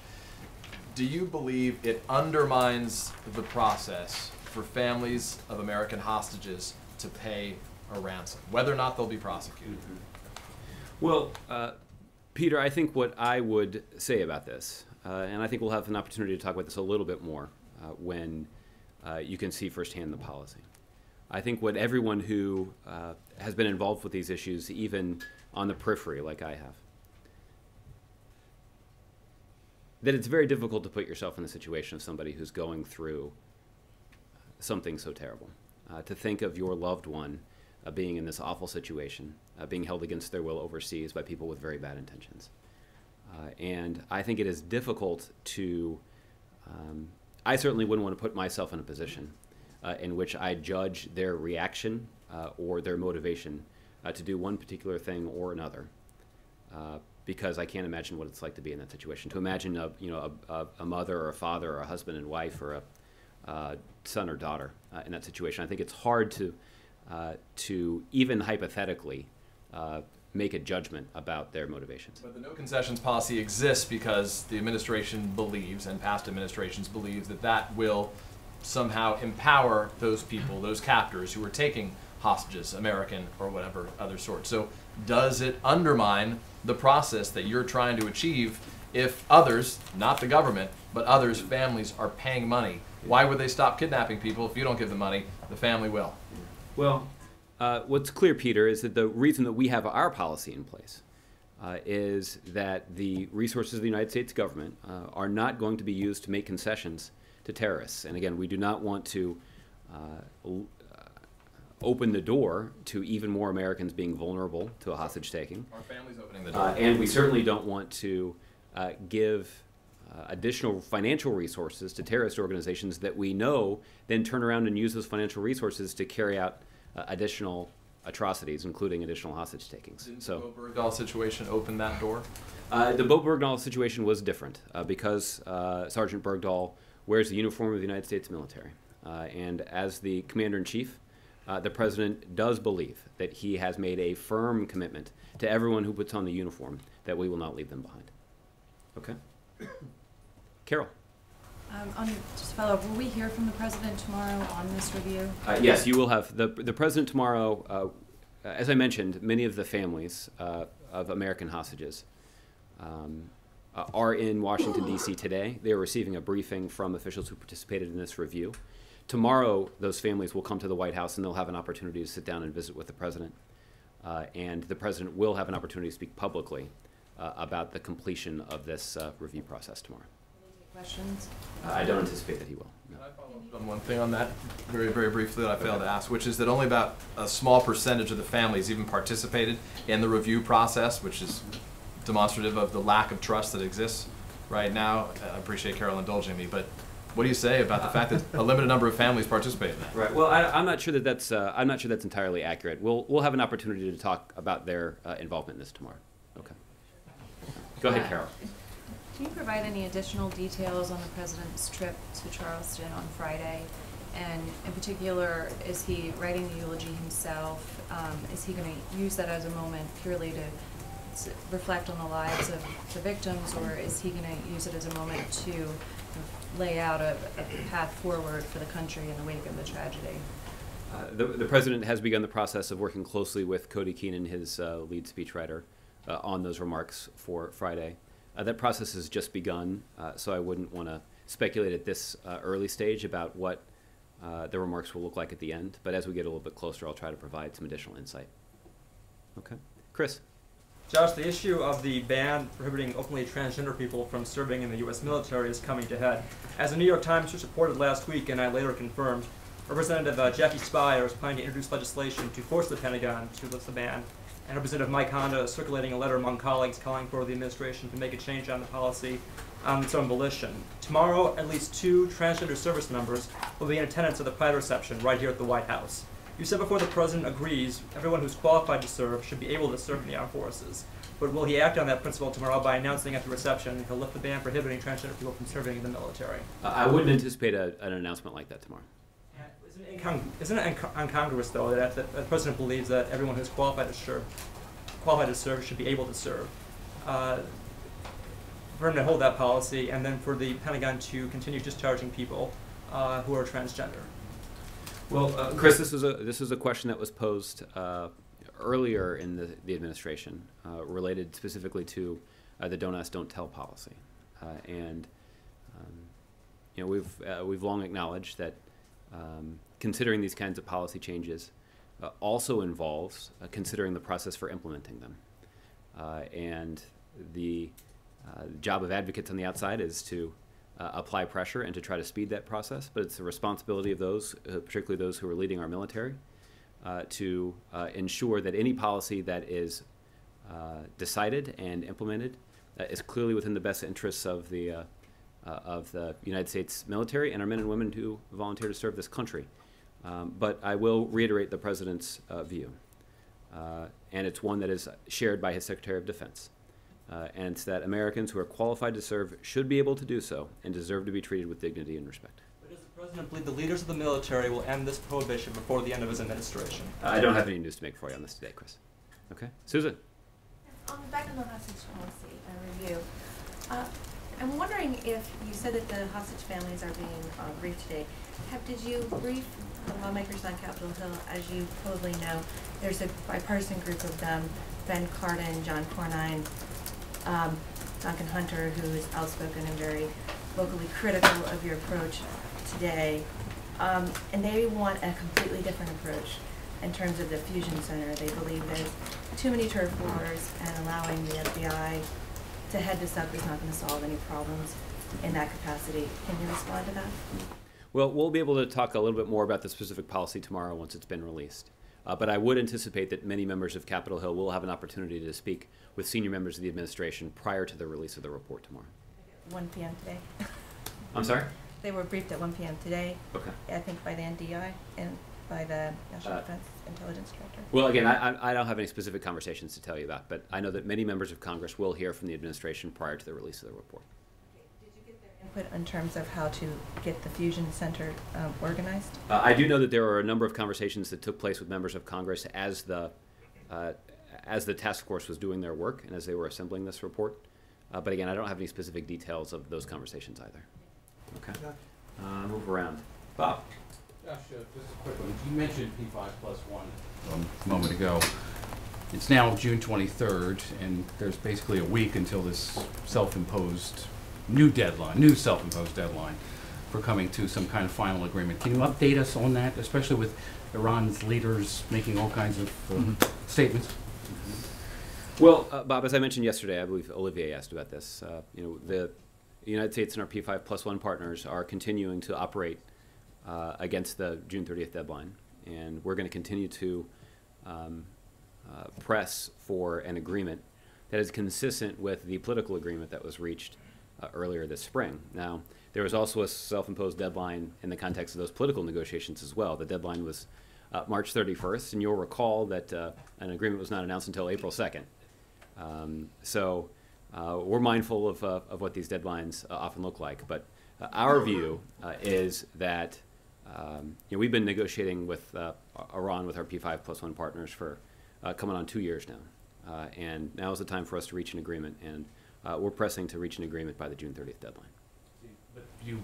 Do you believe it undermines the process for families of American hostages to pay a ransom, whether or not they'll be prosecuted? Well, uh, Peter, I think what I would say about this, uh, and I think we'll have an opportunity to talk about this a little bit more uh, when uh, you can see firsthand the policy. I think what everyone who uh, has been involved with these issues, even on the periphery, like I have, that it's very difficult to put yourself in the situation of somebody who's going through something so terrible. Uh, to think of your loved one uh, being in this awful situation, uh, being held against their will overseas by people with very bad intentions. Uh, and I think it is difficult to, um, I certainly wouldn't want to put myself in a position uh, in which I judge their reaction uh, or their motivation to do one particular thing or another. Because I can't imagine what it's like to be in that situation. To imagine a, you know, a, a, a mother or a father or a husband and wife or a uh, son or daughter uh, in that situation. I think it's hard to, uh, to even hypothetically uh, make a judgment about their motivations. But the no concessions policy exists because the administration believes, and past administrations believe that that will somehow empower those people, those captors who are taking hostages, American or whatever other sort. So does it undermine the process that you're trying to achieve if others, not the government, but others, families, are paying money? Why would they stop kidnapping people if you don't give them money? The family will. Well, uh, what's clear, Peter, is that the reason that we have our policy in place uh, is that the resources of the United States government uh, are not going to be used to make concessions to terrorists. And again, we do not want to uh, open the door to even more Americans being vulnerable to a hostage taking. Our family's opening the door. Uh, and we certainly don't want to uh, give uh, additional financial resources to terrorist organizations that we know then turn around and use those financial resources to carry out uh, additional atrocities, including additional hostage takings. Didn't the So Bo Bergdahl situation open that door? uh, the Bo Bergdahl situation was different uh, because uh, Sergeant Bergdahl wears the uniform of the United States military. Uh, and as the commander in chief, uh, the president does believe that he has made a firm commitment to everyone who puts on the uniform that we will not leave them behind. Okay? (coughs) Carol. Um, on, just to follow up, will we hear from the president tomorrow on this review? Uh, yes, you will have the the president tomorrow. Uh, as I mentioned, many of the families uh, of American hostages um, uh, are in Washington D.C. today. They are receiving a briefing from officials who participated in this review. Tomorrow, those families will come to the White House and they'll have an opportunity to sit down and visit with the president. Uh, and the president will have an opportunity to speak publicly uh, about the completion of this uh, review process tomorrow. Questions? Uh, I don't anticipate that he will. no. Can I follow up on one thing on that, very, very briefly, that I failed to ask, which is that only about a small percentage of the families even participated in the review process, which is demonstrative of the lack of trust that exists right now. I appreciate Carol indulging me, but what do you say about the fact that a limited number of families participate in that? Right. Well, I, I'm not sure that that's uh, I'm not sure that's entirely accurate. We'll we'll have an opportunity to talk about their uh, involvement in this tomorrow. Okay. Go ahead, Carol. Can you provide any additional details on the president's trip to Charleston on Friday? And in particular, is he writing the eulogy himself? Um, is he gonna use that as a moment purely to reflect on the lives of the victims? Or is he gonna use it as a moment to of lay out a, a path forward for the country in the wake of the tragedy. Uh, the, the president has begun the process of working closely with Cody Keenan, his uh, lead speechwriter, uh, on those remarks for Friday. Uh, that process has just begun, uh, so I wouldn't want to speculate at this uh, early stage about what the remarks will look like at the end. But as we get a little bit closer, I'll try to provide some additional insight. Okay, Chris. Josh, the issue of the ban prohibiting openly transgender people from serving in the U.S. military is coming to head. As the New York Times just reported last week, and I later confirmed, Representative uh, Jackie Speier is planning to introduce legislation to force the Pentagon to lift the ban. And Representative Mike Honda is circulating a letter among colleagues calling for the administration to make a change on the policy on its own volition. Tomorrow, at least two transgender service members will be in attendance at the Pride reception right here at the White House. You said before the president agrees everyone who's qualified to serve should be able to serve in the armed forces. But will he act on that principle tomorrow by announcing at the reception he'll lift the ban prohibiting transgender people from serving in the military? Uh, I wouldn't anticipate a, an announcement like that tomorrow. Isn't it, incong- isn't it inc- incongruous, though, that, that the president believes that everyone who's qualified to serve, qualified to serve should be able to serve? Uh, for him to hold that policy, and then for the Pentagon to continue discharging people uh, who are transgender. Well, uh, Chris, this is a this is a question that was posed uh, earlier in the, the administration, uh, related specifically to uh, the "Don't Ask, Don't Tell" policy, uh, and um, you know we've uh, we've long acknowledged that um, considering these kinds of policy changes uh, also involves uh, considering the process for implementing them, uh, and the uh, job of advocates on the outside is to uh, apply pressure and to try to speed that process, but it's the responsibility of those, uh, particularly those who are leading our military, uh, to uh, ensure that any policy that is uh, decided and implemented uh, is clearly within the best interests of the of the United States military and our men and women who volunteer to serve this country. Um, but I will reiterate the president's view, and it's one that is shared by his Secretary of Defense. Uh, and it's that Americans who are qualified to serve should be able to do so and deserve to be treated with dignity and respect. But does the president believe the leaders of the military will end this prohibition before the end of his administration? I don't have any news to make for you on this today, Chris. Okay, Susan. Um, back on the hostage policy uh, review, uh, I'm wondering if you said that the hostage families are being uh, briefed today. Have, did you brief the lawmakers on Capitol Hill? As you probably know, there's a bipartisan group of them, Ben Cardin, John Cornyn, um, Duncan Hunter, who is outspoken and very vocally critical of your approach today. Um, and they want a completely different approach in terms of the fusion center. They believe there's too many turf wars and allowing the FBI to head this up is not going to solve any problems in that capacity. Can you respond to that? Well, we'll be able to talk a little bit more about the specific policy tomorrow once it's been released. Uh, but I would anticipate that many members of Capitol Hill will have an opportunity to speak with senior members of the administration prior to the release of the report tomorrow. 1 p.m. today. I'm sorry? They were briefed at 1 p.m. today. Okay. I think by the NDI and by the National Uh, Defense Intelligence Director. Well, again, I, I- I don't have any specific conversations to tell you about, but I know that many members of Congress will hear from the administration prior to the release of the report. Input in terms of how to get the fusion center um, organized. Uh, I do know that there are a number of conversations that took place with members of Congress as the uh, as the task force was doing their work and as they were assembling this report. Uh, but again, I don't have any specific details of those conversations either. Okay. Uh, move around. Bob. Josh, just a quick one. You mentioned P5 plus one um, a moment ago. It's now June 23rd, and there's basically a week until this self-imposed new deadline, new self-imposed deadline for coming to some kind of final agreement. Can you update us on that, especially with Iran's leaders making all kinds of uh, statements? Well, uh, Bob, as I mentioned yesterday, I believe Olivier asked about this. Uh, you know, the United States and our P5 plus one partners are continuing to operate uh, against the June 30th deadline, and we're going to continue to um, uh, press for an agreement that is consistent with the political agreement that was reached uh, earlier this spring. Now, there was also a self-imposed deadline in the context of those political negotiations as well. The deadline was uh, March 31st, and you'll recall that uh, an agreement was not announced until April 2nd. Um, so uh, we're mindful of, uh, of what these deadlines uh, often look like, but our view is that um, you know, we've been negotiating with Iran with our P5 plus one partners for coming on two years now, and now is the time for us to reach an agreement, and uh, we're pressing to reach an agreement by the June 30th deadline. But you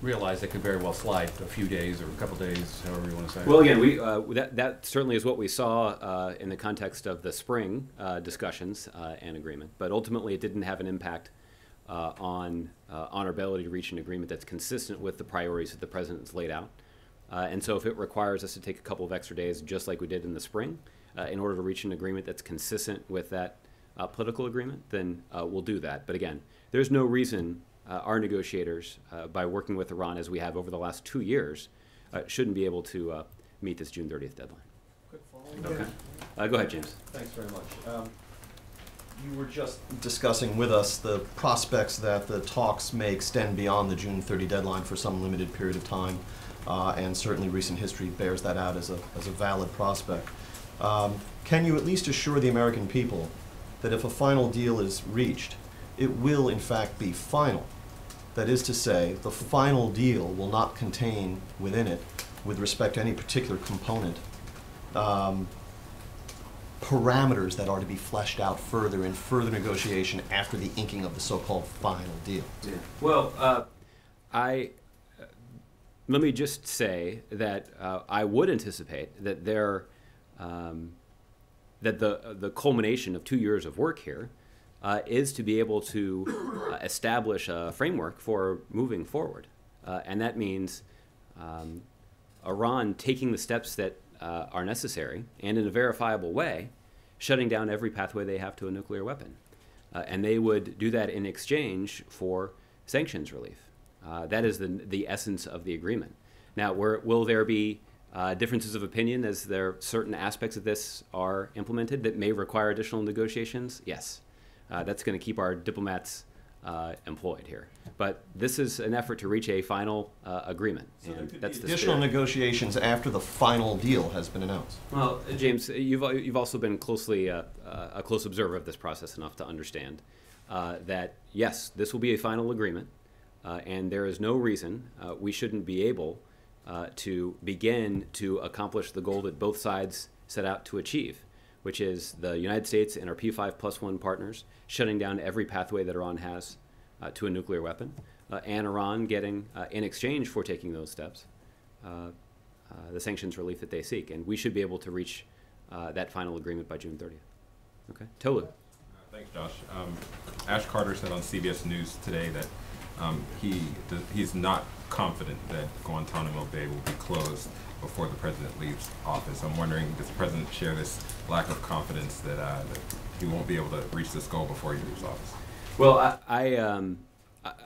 realize that could very well slide a few days or a couple days, however you want to say. it. Well, again, we, uh, that, that certainly is what we saw uh, in the context of the spring uh, discussions uh, and agreement. But ultimately, it didn't have an impact uh, on, uh, on our ability to reach an agreement that's consistent with the priorities that the president's laid out. Uh, and so, if it requires us to take a couple of extra days, just like we did in the spring, uh, in order to reach an agreement that's consistent with that uh, political agreement, then uh, we'll do that. But again, there's no reason uh, our negotiators, uh, by working with Iran as we have over the last two years, uh, shouldn't be able to uh, meet this June 30th deadline. Quick follow-up. Okay. Uh, go ahead, James. Thanks very much. Um, You were just discussing with us the prospects that the talks may extend beyond the June 30 deadline for some limited period of time, uh, and certainly recent history bears that out as a, as a valid prospect. Um, Can you at least assure the American people that if a final deal is reached, it will in fact be final? That is to say, the final deal will not contain within it, with respect to any particular component, um, parameters that are to be fleshed out further in further negotiation after the inking of the so-called final deal. Well, uh, I uh, let me just say that uh, I would anticipate that there um, that the the culmination of two years of work here uh, is to be able to uh, establish a framework for moving forward, uh, and that means um, Iran taking the steps that uh, are necessary and in a verifiable way, shutting down every pathway they have to a nuclear weapon. Uh, and they would do that in exchange for sanctions relief. Uh, that is the, the essence of the agreement. Now, where, will there be uh, differences of opinion as there are certain aspects of this are implemented that may require additional negotiations? Yes. Uh, that's going to keep our diplomats uh, employed here. But this is an effort to reach a final uh, agreement. and that's the Additional spirit. negotiations after the final deal has been announced. Well, uh, James, you've, you've also been closely uh, uh, a close observer of this process enough to understand uh, that yes, this will be a final agreement, uh, and there is no reason uh, we shouldn't be able uh, to begin to accomplish the goal that both sides set out to achieve, which is the United States and our P5 plus one partners shutting down every pathway that Iran has uh, to a nuclear weapon, uh, and Iran getting, uh, in exchange for taking those steps, uh, uh, the sanctions relief that they seek. And we should be able to reach that final agreement by June 30th. Okay? Tolu. Thanks, Josh. Um, Ash Carter said on CBS News today that um, he does, he's not confident that Guantanamo Bay will be closed before the president leaves office. I'm wondering, does the president share this lack of confidence that, uh, that he won't be able to reach this goal before he leaves office? Well, I, I, um,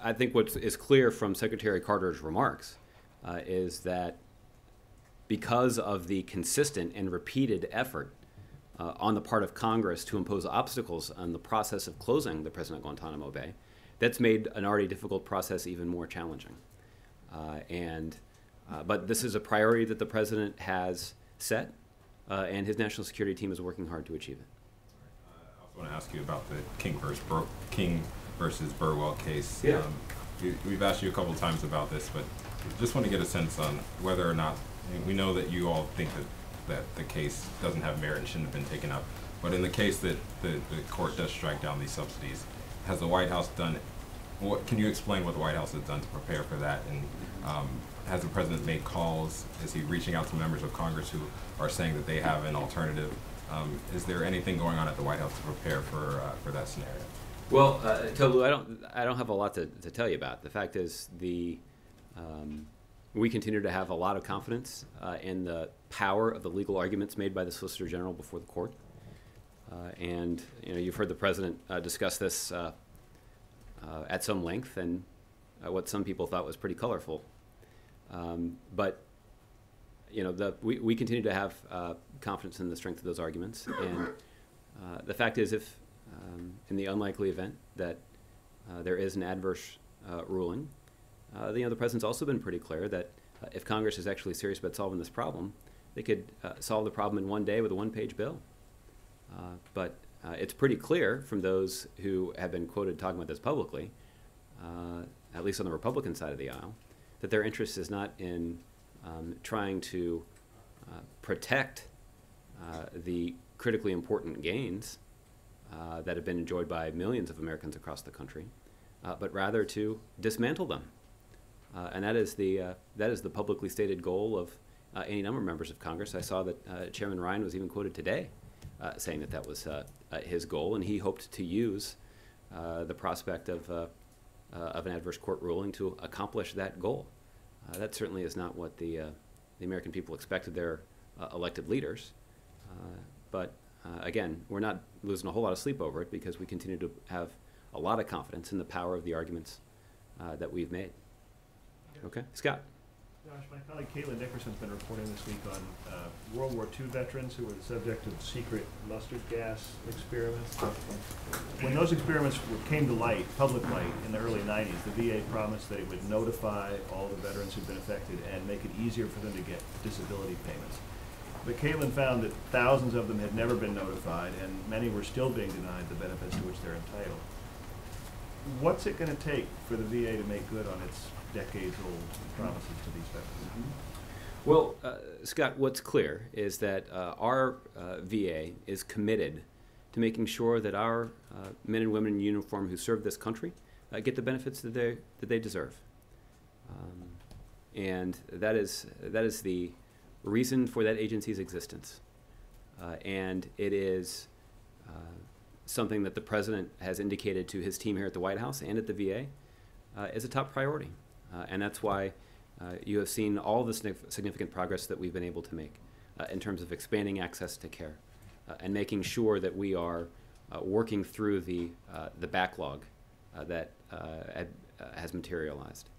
I- think what is clear from Secretary Carter's remarks uh, is that because of the consistent and repeated effort uh, on the part of Congress to impose obstacles on the process of closing the President Guantanamo Bay, that's made an already difficult process even more challenging. Uh, and uh, but this is a priority that the president has set, uh, and his national security team is working hard to achieve it. I also want to ask you about the King versus, Bur- King versus Burwell case. Yeah. Um, we, we've asked you a couple of times about this, but just want to get a sense on whether or not we know that you all think that, that the case doesn't have merit and shouldn't have been taken up. But in the case that the, the court does strike down these subsidies, has the White House done what can you explain what the White House has done to prepare for that? And um, has the president made calls? Is he reaching out to members of Congress who are saying that they have an alternative? Um, is there anything going on at the White House to prepare for uh, for that scenario? Well, uh, Tolu, I don't, I don't have a lot to, to tell you about. The fact is, the um, we continue to have a lot of confidence uh, in the power of the legal arguments made by the Solicitor General before the court. Uh, and you know, you've heard the president uh, discuss this uh, at some length, and uh, what some people thought was pretty colorful. Um, but you know, the, we, we continue to have uh, confidence in the strength of those arguments, and uh, the fact is, if um, in the unlikely event that uh, there is an adverse uh, ruling, you know, the president's also been pretty clear that if Congress is actually serious about solving this problem, they could solve the problem in one day with a one-page bill. But uh, it's pretty clear from those who have been quoted talking about this publicly, uh, at least on the Republican side of the aisle, that their interest is not in um, trying to uh, protect uh, the critically important gains uh, that have been enjoyed by millions of Americans across the country, uh, but rather to dismantle them. And that is the, that is the publicly stated goal of any number of members of Congress. I saw that Chairman Ryan was even quoted today saying that that was uh, uh, his goal, and he hoped to use uh, the prospect of, uh, uh, of an adverse court ruling to accomplish that goal. Uh, that certainly is not what the, uh, the American people expected their uh, elected leaders. Uh, but uh, again, we're not losing a whole lot of sleep over it because we continue to have a lot of confidence in the power of the arguments uh, that we've made. Okay, Scott. Josh, my colleague Caitlin Dickerson's been reporting this week on uh, World War II veterans who were the subject of secret mustard gas experiments. When those experiments were- came to light, public light, in the early 90s, the VA promised that it would notify all the veterans who'd been affected and make it easier for them to get disability payments. But Caitlin found that thousands of them had never been notified, and many were still being denied the benefits to which they're entitled. What's it going to take for the VA to make good on its decades-old promises to these veterans? Well, uh, Scott, what's clear is that uh, our uh, VA is committed to making sure that our uh, men and women in uniform who serve this country uh, get the benefits that they that they deserve, um, and that is that is the reason for that agency's existence, and it is something that the president has indicated to his team here at the White House and at the VA uh, is a top priority, and that's why. Uh, you have seen all the significant progress that we've been able to make uh, in terms of expanding access to care uh, and making sure that we are uh, working through the, uh, the backlog uh, that uh, uh, has materialized.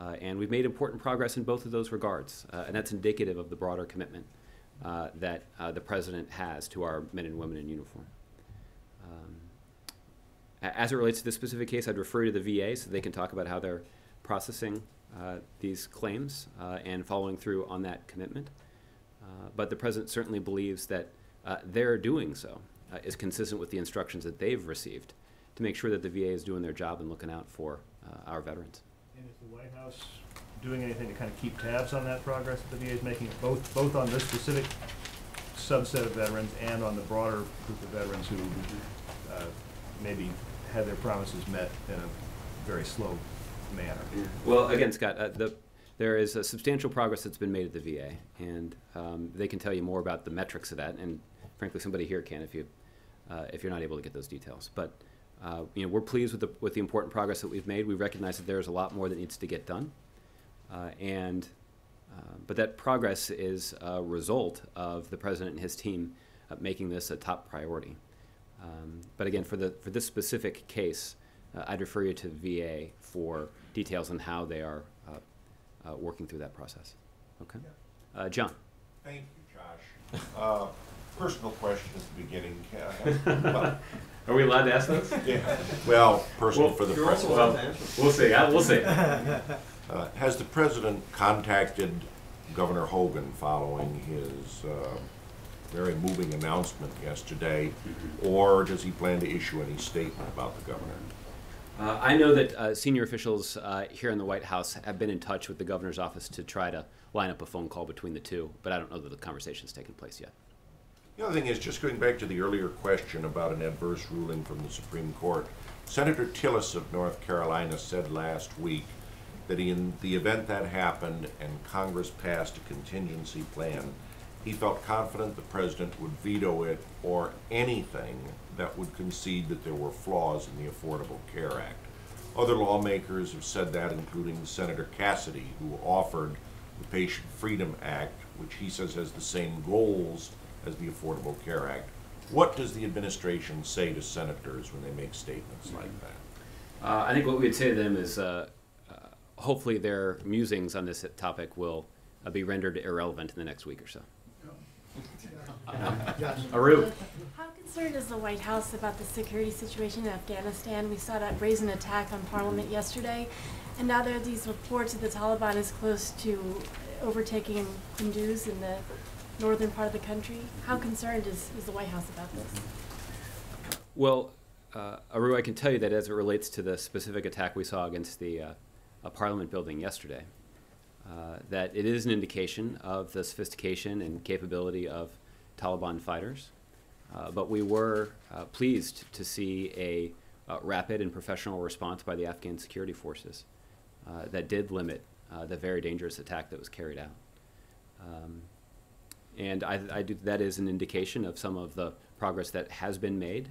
Uh, and we've made important progress in both of those regards, uh, and that's indicative of the broader commitment uh, that uh, the President has to our men and women in uniform. Um, As it relates to this specific case, I'd refer you to the VA so they can talk about how they're processing uh, these claims uh, and following through on that commitment. Uh, But the president certainly believes that their doing so is consistent with the instructions that they've received to make sure that the VA is doing their job and looking out for our veterans. And is the White House doing anything to kind of keep tabs on that progress that the VA is making, both, both on this specific subset of veterans and on the broader group of veterans who uh, maybe had their promises met in a very slow manner? Well, again, Scott, uh, the, there is a substantial progress that's been made at the VA, and um, they can tell you more about the metrics of that. And frankly, somebody here can if you uh, if you're not able to get those details. But uh, you know, we're pleased with the with the important progress that we've made. We recognize that there's a lot more that needs to get done, uh, and uh, but that progress is a result of the president and his team uh, making this a top priority. Um, but again, for the for this specific case, uh, I'd refer you to VA for details on how they are uh, uh, working through that process. Okay, uh, John. Thank you, Josh. Uh, Personal question at the beginning. uh, (laughs) Are we allowed to ask those? (laughs) Yeah, well, personal Well, for the you're president. allowed. We'll see. I- we'll see. (laughs) Uh, Has the president contacted Governor Hogan following his uh, very moving announcement yesterday? Or does he plan to issue any statement about the governor? Uh, I know that uh, senior officials uh, here in the White House have been in touch with the governor's office to try to line up a phone call between the two, but I don't know that the conversation's taken place yet. The other thing is, just going back to the earlier question about an adverse ruling from the Supreme Court, Senator Tillis of North Carolina said last week that in the event that happened and Congress passed a contingency plan, he felt confident the president would veto it or anything that would concede that there were flaws in the Affordable Care Act. Other lawmakers have said that, including Senator Cassidy, who offered the Patient Freedom Act, which he says has the same goals as the Affordable Care Act. What does the administration say to senators when they make statements like that? Uh, I think what we'd say to them is uh, uh, hopefully their musings on this topic will uh, be rendered irrelevant in the next week or so. Aru. How concerned is the White House about the security situation in Afghanistan? We saw that brazen attack on Parliament yesterday, and now there are these reports that the Taliban is close to overtaking Kunduz in the northern part of the country. How concerned is, is the White House about this? Well, uh, Aru, I can tell you that as it relates to the specific attack we saw against the uh, uh, Parliament building yesterday, uh, that it is an indication of the sophistication and capability of Taliban fighters. Uh, but we were uh, pleased to see a uh, rapid and professional response by the Afghan security forces uh, that did limit uh, the very dangerous attack that was carried out. Um, and I, I do, that is an indication of some of the progress that has been made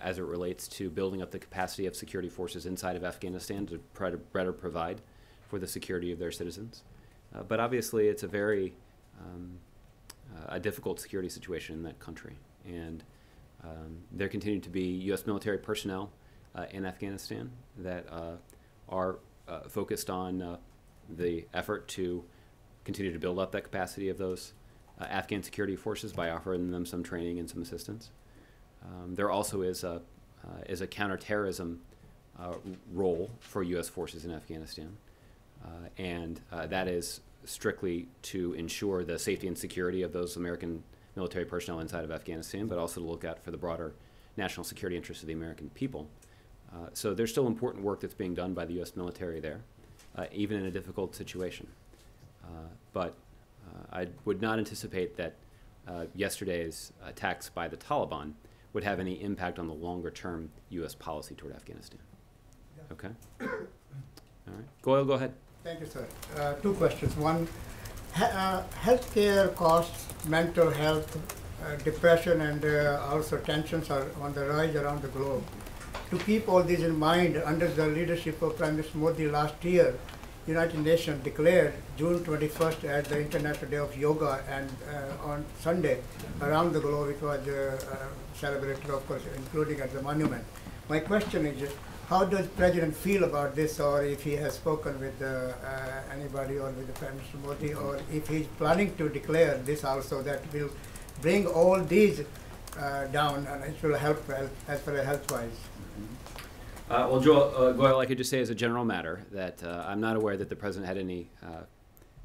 as it relates to building up the capacity of security forces inside of Afghanistan to try to better provide for the security of their citizens. Uh, but obviously, it's a very um, a difficult security situation in that country, and um, there continue to be U.S. military personnel uh, in Afghanistan that uh, are uh, focused on the effort to continue to build up that capacity of those Afghan security forces by offering them some training and some assistance. Um, there also is a is a counterterrorism uh, role for U.S. forces in Afghanistan, uh, and uh, that is strictly to ensure the safety and security of those American military personnel inside of Afghanistan, but also to look out for the broader national security interests of the American people. Uh, so there's still important work that's being done by the U.S. military there, uh, even in a difficult situation. Uh, but uh, I would not anticipate that uh, yesterday's attacks by the Taliban would have any impact on the longer term U.S. policy toward Afghanistan. Okay? All right. Goyal, go ahead. Thank you, sir. Uh, two questions. One, uh, healthcare costs, mental health, uh, depression, and uh, also tensions are on the rise around the globe. To keep all these in mind, under the leadership of Prime Minister Modi last year, United Nations declared June 21st as the International Day of Yoga, and uh, on Sunday, around the globe, it was uh, celebrated, of course, including at the monument. My question is, how does President feel about this, or if he has spoken with uh, uh, anybody or with the Prime Minister Modi, or if he's planning to declare this also that will bring all these uh, down and it will help well, as far as health-wise. Uh, well, Joel, uh, Goyal, I could just say as a general matter that uh, I'm not aware that the president had any uh,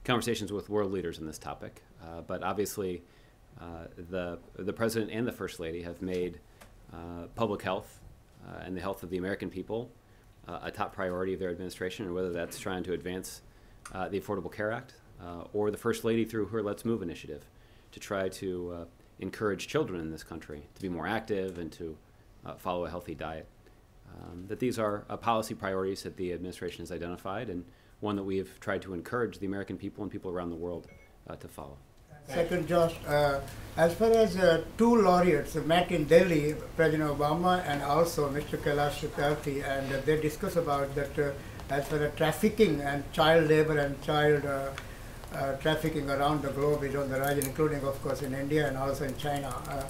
conversations with world leaders on this topic. Uh, but obviously, uh, the the president and the first lady have made uh, public health uh, and the health of the American people uh, a top priority of their administration, and whether that's trying to advance uh, the Affordable Care Act uh, or the first lady through her Let's Move initiative to try to uh, encourage children in this country to be more active and to uh, follow a healthy diet um, that these are policy priorities that the administration has identified and one that we have tried to encourage the American people and people around the world to follow. Second, Josh, uh, as far as uh, two laureates met in Delhi, President Obama and also Mr. Kailash Satyarthi, and uh, they discuss about that uh, as far as trafficking and child labor and child uh, uh, trafficking around the globe is on the rise, including, of course, in India and also in China. Uh,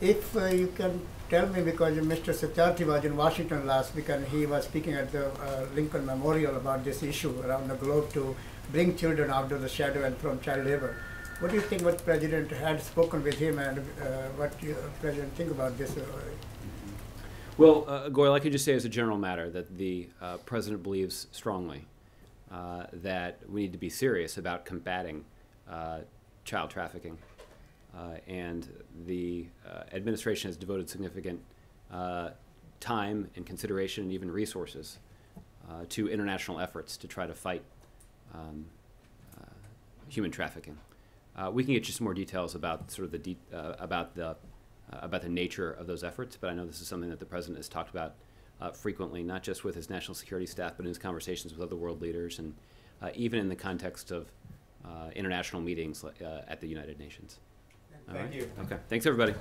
if you can tell me, because Mr. Satyarthi was in Washington last week and he was speaking at the Lincoln Memorial about this issue around the globe to bring children out of the shadow and from child labor. What do you think what President had spoken with him and uh, what you, President think about this? Uh, Well, uh, Goyal, I could just say as a general matter that the uh, president believes strongly uh, that we need to be serious about combating uh, child trafficking. And the administration has devoted significant time and consideration and even resources to international efforts to try to fight um, human trafficking. Uh, we can get you some more details about sort of the de- uh, about the uh, about the nature of those efforts, but I know this is something that the president has talked about uh, frequently, not just with his national security staff, but in his conversations with other world leaders, and uh, even in the context of uh, international meetings uh, at the United Nations. Thank right? you. Okay. Thanks, everybody.